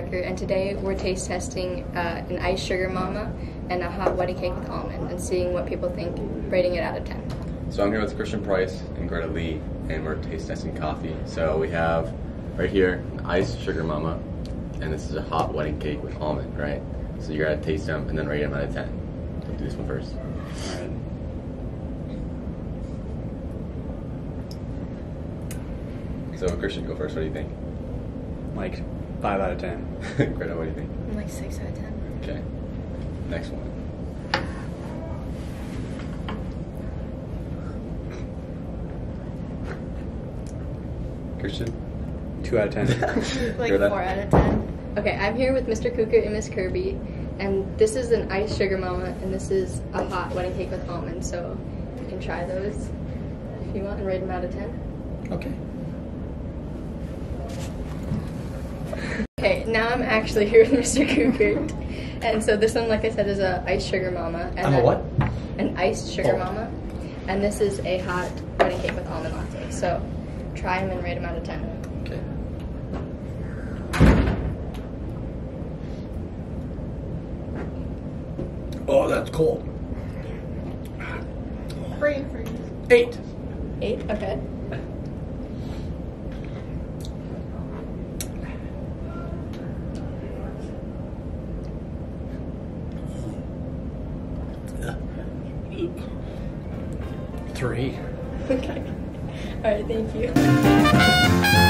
Parker, and today we're taste testing uh, an iced sugar mama and a hot wedding cake with almond and seeing what people think, rating it out of 10. So I'm here with Christian Price and Greta Lee, and we're taste testing coffee. So we have right here an iced sugar mama, and this is a hot wedding cake with almond, right? So you're gonna taste them and then rate them out of 10. So do this one first. So Christian, go first. What do you think? Like five out of ten. Greta, what do you think? I'm like 6 out of 10. Okay. Next one. Christian. Two out of ten. Like Greta? 4 out of 10. Okay, I'm here with Mr. Cooker and Miss Kirby, and this is an iced sugar mama, and this is a hot wedding cake with almonds. so you can try those if you want and rate them out of 10. okay. Okay, now I'm actually here with Mr. Cooker. And so this one, like I said, is a iced sugar mama. And I'm a what? An iced sugar Oh. mama. And this is a hot wedding cake with almond latte. So try them and rate them out of 10. Okay. Oh, that's cold. Free, free. Eight. Eight? Okay. Three. Okay. Alright, thank you.